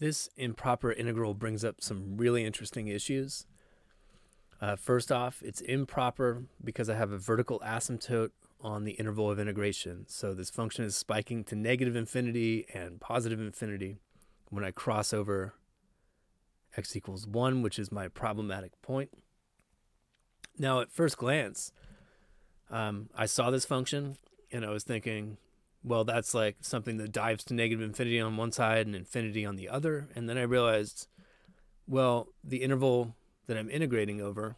this improper integral brings up some really interesting issues. Uh, first off, it's improper because I have a vertical asymptote on the interval of integration. So this function is spiking to negative infinity and positive infinity when I cross over x equals 1, which is my problematic point. Now, at first glance, um, I saw this function and I was thinking, well, that's like something that dives to negative infinity on one side and infinity on the other. And then I realized, well, the interval that I'm integrating over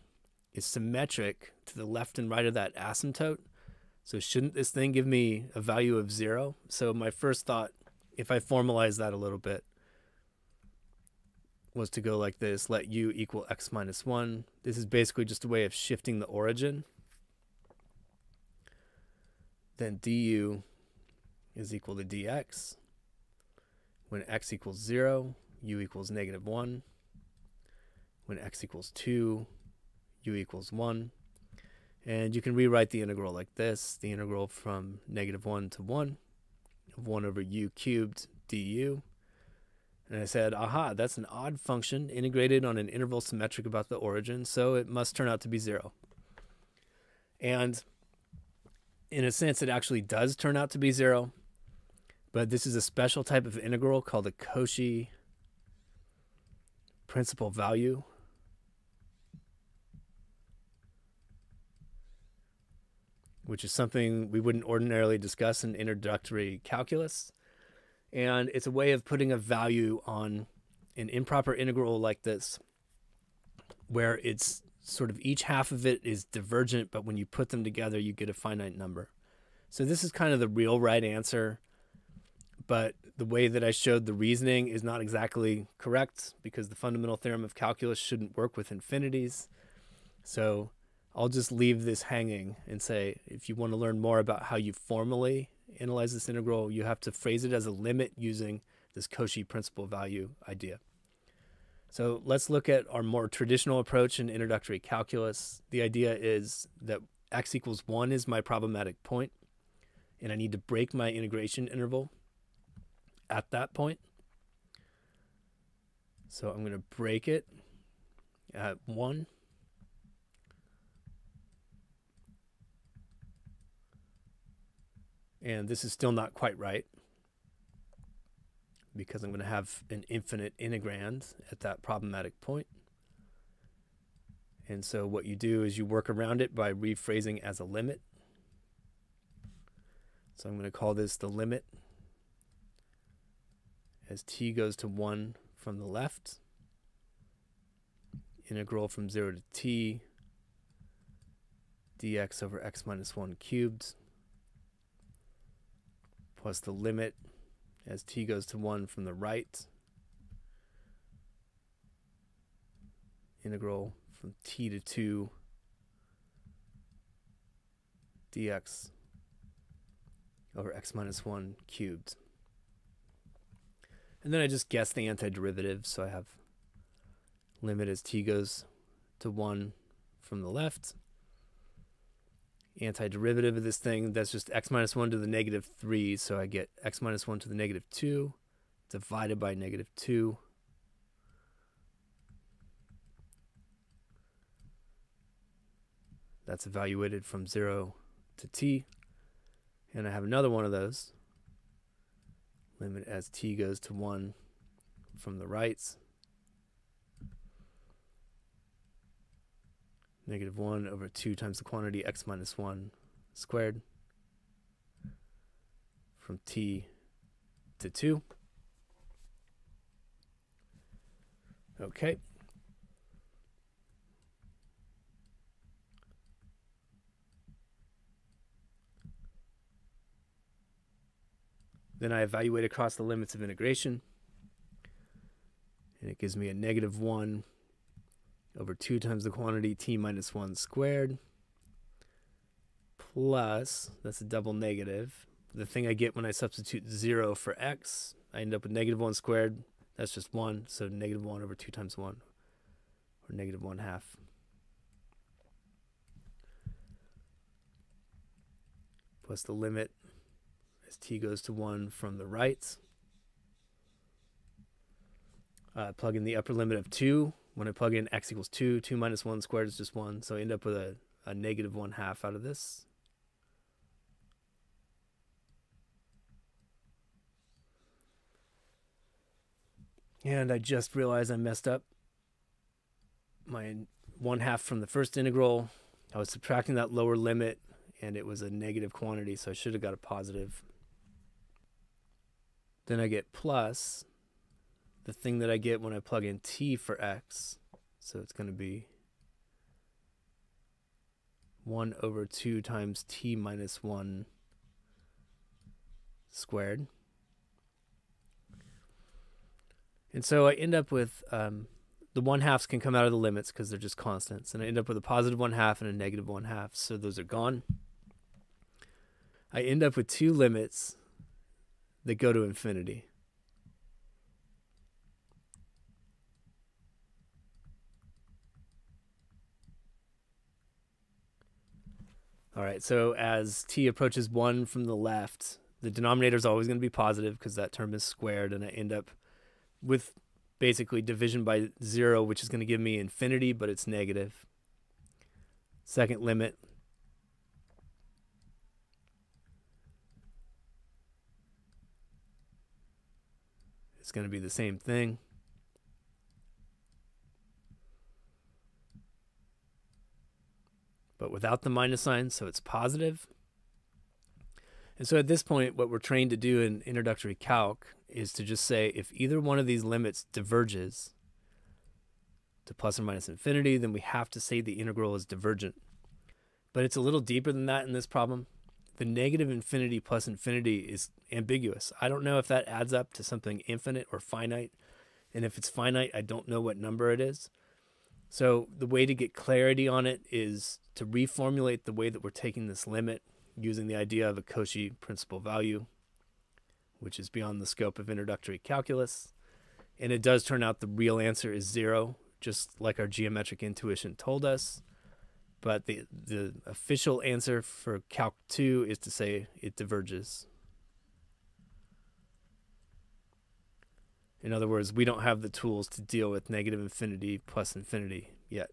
is symmetric to the left and right of that asymptote. So shouldn't this thing give me a value of zero? So my first thought, if I formalize that a little bit, was to go like this, let u equal x minus 1. This is basically just a way of shifting the origin. Then du is equal to dx. When x equals 0, u equals negative 1. When x equals 2, u equals 1. And you can rewrite the integral like this, the integral from negative 1 to 1 of 1 over u cubed du. And I said, aha, that's an odd function integrated on an interval symmetric about the origin, so it must turn out to be 0. And in a sense, it actually does turn out to be 0, but this is a special type of integral called a Cauchy principal value which is something we wouldn't ordinarily discuss in introductory calculus. And it's a way of putting a value on an improper integral like this, where it's sort of each half of it is divergent, but when you put them together, you get a finite number. So this is kind of the real right answer, but the way that I showed the reasoning is not exactly correct because the fundamental theorem of calculus shouldn't work with infinities. So I'll just leave this hanging and say if you want to learn more about how you formally analyze this integral, you have to phrase it as a limit using this Cauchy principal value idea. So let's look at our more traditional approach in introductory calculus. The idea is that x equals 1 is my problematic point, and I need to break my integration interval at that point. So I'm going to break it at 1. And this is still not quite right because I'm going to have an infinite integrand at that problematic point. And so what you do is you work around it by rephrasing as a limit. So I'm going to call this the limit as t goes to 1 from the left. Integral from 0 to t dx over x minus 1 cubed plus the limit as t goes to 1 from the right. Integral from t to 2 dx over x minus 1 cubed. And then I just guess the antiderivative, so I have limit as t goes to 1 from the left antiderivative of this thing, that's just x minus 1 to the negative 3. So I get x minus 1 to the negative 2 divided by negative 2. That's evaluated from 0 to t. And I have another one of those. Limit as t goes to 1 from the rights. negative 1 over 2 times the quantity x minus 1 squared from t to 2. Okay. Then I evaluate across the limits of integration. And it gives me a negative 1 over 2 times the quantity t minus 1 squared plus, that's a double negative, the thing I get when I substitute 0 for x, I end up with negative 1 squared. That's just 1, so negative 1 over 2 times 1, or negative 1 half. Plus the limit as t goes to 1 from the right. uh, plug in the upper limit of 2. When I plug in x equals 2, 2 minus 1 squared is just 1. So I end up with a, a negative 1 half out of this. And I just realized I messed up my 1 half from the first integral. I was subtracting that lower limit and it was a negative quantity, so I should have got a positive. Then I get plus the thing that I get when I plug in t for x. So it's going to be 1 over 2 times t minus 1 squared. And so I end up with um, the one halves can come out of the limits because they're just constants. And I end up with a positive one half and a negative one half. So those are gone. I end up with two limits that go to infinity. All right, so as t approaches 1 from the left, the denominator is always going to be positive because that term is squared, and I end up with basically division by 0, which is going to give me infinity, but it's negative. Second limit. It's going to be the same thing. but without the minus sign, so it's positive. And so at this point, what we're trained to do in introductory calc is to just say if either one of these limits diverges to plus or minus infinity, then we have to say the integral is divergent. But it's a little deeper than that in this problem. The negative infinity plus infinity is ambiguous. I don't know if that adds up to something infinite or finite. And if it's finite, I don't know what number it is. So the way to get clarity on it is to reformulate the way that we're taking this limit using the idea of a Cauchy principal value, which is beyond the scope of introductory calculus. And it does turn out the real answer is zero, just like our geometric intuition told us. But the, the official answer for Calc 2 is to say it diverges. In other words, we don't have the tools to deal with negative infinity plus infinity yet.